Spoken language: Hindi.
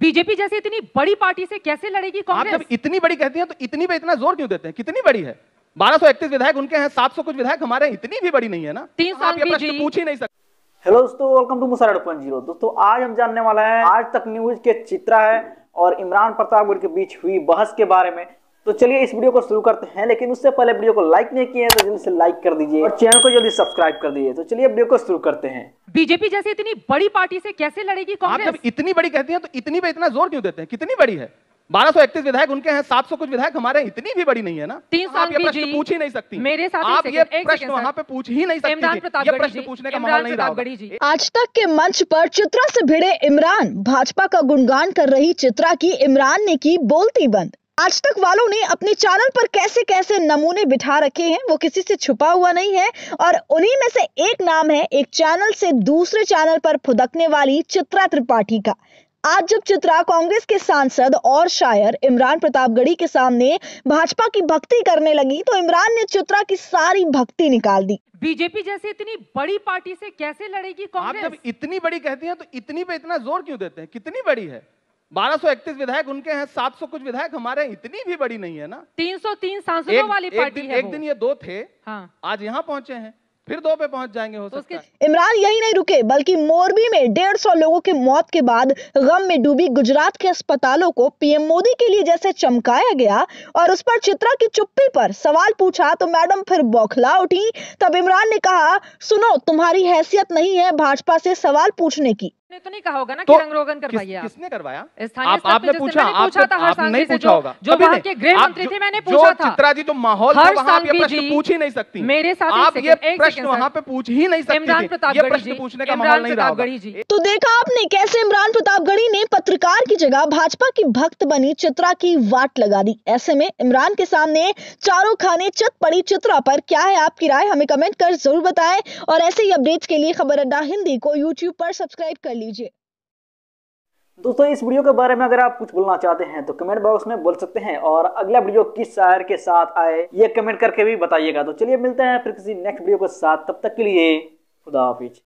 बीजेपी जैसी इतनी बड़ी पार्टी से कैसे लड़ेगी आप जब इतनी बड़ी कहती हैं तो इतनी पे इतना ज़ोर क्यों देते हैं? कितनी बड़ी है? बारह विधायक उनके हैं सात सौ कुछ विधायक हमारे इतनी भी बड़ी नहीं है ना? तीन आप साल। पूछ ही नहीं सकते। हेलो दोस्तों वेलकम टू मुसारा पॉइंट ज़ीरो दोस्तों आज हम जानने वाला है आज तक न्यूज़ के चित्रा है और इमरान प्रतापगढ़ के बीच हुई बहस के बारे में। तो चलिए इस वीडियो को शुरू करते हैं लेकिन उससे पहले वीडियो को लाइक नहीं किए हैं तो जल्दी से लाइक कर दीजिए और चैनल को जल्दी सब्सक्राइब कर दीजिए। तो चलिए वीडियो को शुरू करते हैं। बीजेपी जैसे इतनी बड़ी पार्टी से कैसे लड़ेगी आप कांग्रेस? जब इतनी बड़ी कहती हैं तो इतनी पे इतना ज़ोर क्यों देते हैं? कितनी बड़ी है? 1231 विधायक उनके हैं 700 कुछ विधायक हमारे इतनी भी बड़ी नहीं है ना? तीन आप साल ये प्रश्न पूछ ही नहीं सकती। मेरे साथ आप ये एक प्रश्न सेकंड, वहाँ। पे पूछ ही नहीं सकती ये प्रश्न पूछने का माहौल नहीं रहा। आज तक के मंच पर चित्रा से भिड़े इमरान। भाजपा का गुणगान कर रही चित्रा की इमरान ने की बोलती बंद। आज तक वालों ने अपने चैनल पर कैसे कैसे नमूने बिठा रखे हैं वो किसी से छुपा हुआ नहीं है और उन्हीं में से एक नाम है एक चैनल से दूसरे चैनल पर फुदकने वाली चित्रा त्रिपाठी का। आज जब चित्रा कांग्रेस के सांसद और शायर इमरान प्रतापगढ़ी के सामने भाजपा की भक्ति करने लगी तो इमरान ने चित्रा की सारी भक्ति निकाल दी। बीजेपी जैसे इतनी बड़ी पार्टी से कैसे लड़ेगी कांग्रेस आप जब इतनी बड़ी कहती हैं तो इतनी पे इतना ज़ोर क्यों देते हैं? कितनी बड़ी है? 1231 विधायक उनके हैं 700 कुछ विधायक हमारे हैं इतनी भी बड़ी नहीं है ना। 303 सांसदों वाली एक, एक पार्टी दिन है एक दिन ये दो थे हाँ। आज यहाँ पहुँचे हैं फिर दो पे पहुँच जाएँगे हो तो सकता है। इमरान यही नहीं रुके बल्कि मोरबी में डेढ़ सौ लोगों की मौत के बाद गम में डूबी गुजरात के अस्पतालों को पीएम मोदी के लिए जैसे चमकाया गया और उस पर चित्रा की चुप्पी पर सवाल पूछा तो मैडम फिर बौखला उठी। तब इमरान ने कहा सुनो तुम्हारी हैसियत नहीं है भाजपा से सवाल पूछने की। ने तो नहीं कहा होगा ना तो कि रंग रोगन किस, करवाइए आप। किसने करवाया? स्थानीय आप आपने पूछा मैंने पूछा आपने था हर आपने नहीं से पूछा होगा। जो वहाँ के गृह मंत्री थे, मैंने पूछा था। चित्रा जी जो माहौल हर आप प्रश्न पूछ ही नहीं सकती। मेरे साथ आप ये प्रश्न वहाँ पे पूछ ही नहीं सकती इमरान। प्रतापगढ़ी जी पूछने का माहौल नहीं रहा प्रतापगढ़ी जी। तो देखा आपने कैसे इमरान प्रतापगढ़ी ने पत्रकार की जगह भाजपा की भक्त बनी चित्रा की वाट लगा दी। ऐसे में इमरान के सामने चारों खाने चत पड़ी चित्रा पर क्या है आपकी राय? हमें कमेंट कर ज़रूर बताएँ। और ऐसे ही अपडेट्स के लिए खबर अड्डा हिंदी को यूट्यूब पर सब्सक्राइब कर लीजिए। दोस्तों इस वीडियो के बारे में अगर आप कुछ बोलना चाहते हैं तो कमेंट बॉक्स में बोल सकते हैं और अगला वीडियो किस शायर के साथ आए, ये कमेंट करके भी बताइएगा। तो चलिए मिलते हैं फिर किसी नेक्स्ट वीडियो के साथ। तब तक के लिए खुदा हाफिज।